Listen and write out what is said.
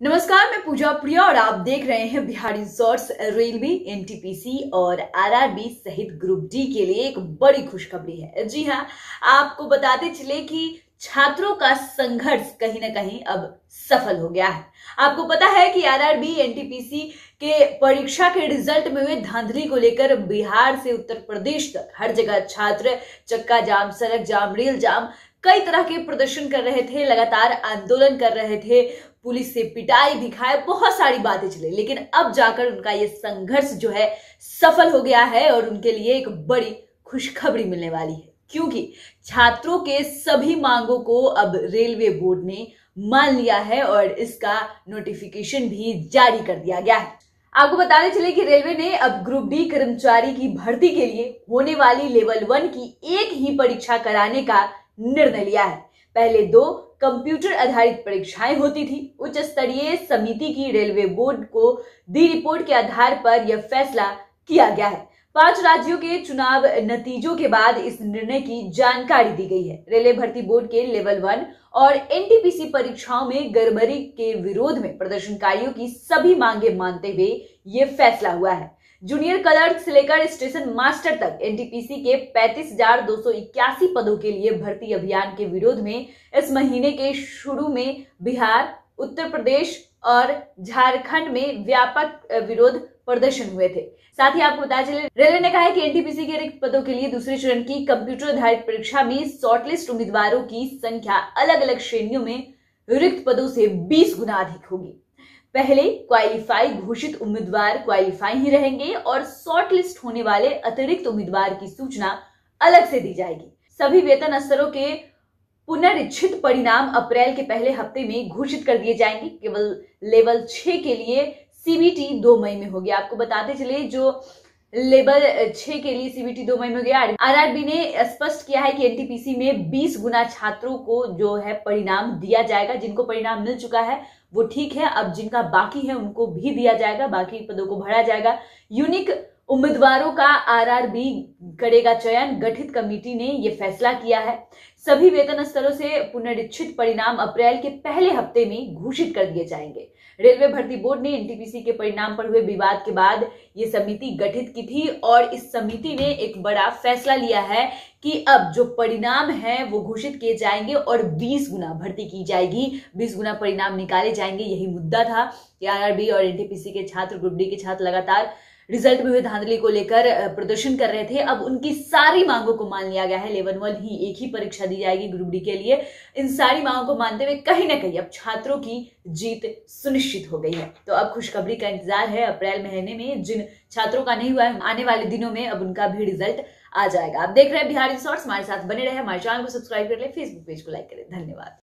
नमस्कार, मैं पूजा प्रिया और आप देख रहे हैं बिहार रिजॉर्ट्स रेलवे, एनटीपीसी और आरआरबी सहित ग्रुप डी के लिए एक बड़ी खुशखबरी है। जी हाँ आपको बताते चले कि छात्रों का संघर्ष कहीं ना कहीं अब सफल हो गया है। आपको पता है कि आरआरबी, एनटीपीसी के परीक्षा के रिज़ल्ट में हुए धांधली को लेकर बिहार से उत्तर प्रदेश तक हर जगह छात्र, चक्का जाम, सड़क जाम, रेल जाम कई तरह के प्रदर्शन कर रहे थे, लगातार आंदोलन कर रहे थे। पुलिस से पिटाई भी खाए बहुत सारी बातें चले। लेकिन अब जाकर उनका ये संघर्ष जो है, सफल हो गया है और उनके लिए एक बड़ी खुशखबरी मिलने वाली है। क्योंकि छात्रों के सभी मांगों को अब रेलवे बोर्ड ने मान लिया है और इसका नोटिफिकेशन भी जारी कर दिया गया है। आपको बताने चले कि रेलवे ने अब ग्रुप डी कर्मचारी की भर्ती के लिए होने वाली लेवल वन की एक ही परीक्षा कराने का निर्णय लिया है। पहले दो कंप्यूटर आधारित परीक्षाएँ होती थी। उच्च स्तरीय समिति की रेलवे बोर्ड को दी रिपोर्ट के आधार पर यह फैसला किया गया है। पाँच राज्यों के चुनाव नतीजों के बाद इस निर्णय की जानकारी दी गई है। रेलवे भर्ती बोर्ड के लेवल वन और एनटीपीसी परीक्षाओं में गड़बड़ी के विरोध में प्रदर्शनकारियों की सभी मांगे मानते हुए ये फैसला हुआ है। जूनियर क्लर्क से लेकर स्टेशन मास्टर तक एनटीपीसी के पैंतीस पदों के लिए भर्ती अभियान के विरोध में इस महीने के शुरू में बिहार, उत्तर प्रदेश और झारखंड में व्यापक विरोध प्रदर्शन हुए थे। साथ ही आपको बताया चले, रेलवे ने कहा है कि एनटीपीसी के रिक्त पदों के लिए दूसरे चरण की कंप्यूटर आधारित परीक्षा में शॉर्टलिस्ट उम्मीदवारों की संख्या अलग अलग श्रेणियों में रिक्त पदों से 20 गुना अधिक होगी। पहले क्वालिफाई घोषित उम्मीदवार क्वालिफाई ही रहेंगे और शॉर्ट लिस्ट होने वाले अतिरिक्त उम्मीदवार की सूचना अलग से दी जाएगी। सभी वेतन स्तरों के पुनरिच्छित परिणाम अप्रैल के पहले हफ़्ते में घोषित कर दिए जाएँगे। केवल लेवल छह के लिए सीबीटी दो मई में होगी। आपको बताते चले जो लेवल छह के लिए सीबीटी दो मई में गया आरआरबी ने स्पष्ट किया है कि एनटीपीसी में 20 गुना छात्रों को जो है परिणाम दिया जाएगा। जिनको परिणाम मिल चुका है, वो ठीक है। अब जिनका बाकी है, उनको भी दिया जाएगा। बाकी पदों को भरा जाएगा। यूनिक उम्मीदवारों का आरआरबी करेगा चयन। गठित कमेटी ने यह फैसला किया है। सभी वेतन स्तरों से पुनरीक्षित परिणाम अप्रैल के पहले हफ़्ते में घोषित कर दिए जाएँगे। रेलवे भर्ती बोर्ड ने एनटीपीसी के परिणाम पर हुए विवाद के बाद ये समिति गठित की थी और इस समिति ने एक बड़ा फैसला लिया है कि अब जो परिणाम है वो घोषित किए जाएँगे और 20 गुना भर्ती की जाएगी। 20 गुना परिणाम निकाले जाएँगे, यही मुद्दा था। कि आरआरबी और एनटीपीसी के छात्र, ग्रुप डी के छात्र लगातार रिज़ल्ट में हुए धांधली को लेकर प्रदर्शन कर रहे थे। अब उनकी सारी मांगों को मान लिया गया है। लेवन वन ही एक ही परीक्षा दी जाएगी ग्रुप डी के लिए। इन सारी मांगों को मानते हुए कहीं ना कहीं अब छात्रों की जीत सुनिश्चित हो गई है। तो अब खुशखबरी का इंतज़ार है अप्रैल महीने में। जिन छात्रों का नहीं हुआ है, आने वाले दिनों में अब उनका भी रिज़ल्ट आ जाएगा। आप देख रहे हैं बिहारी शॉर्ट्स। हमारे साथ बने रहे। हमारे चैनल को सब्सक्राइब कर ले। फेसबुक पेज को लाइक करें। धन्यवाद।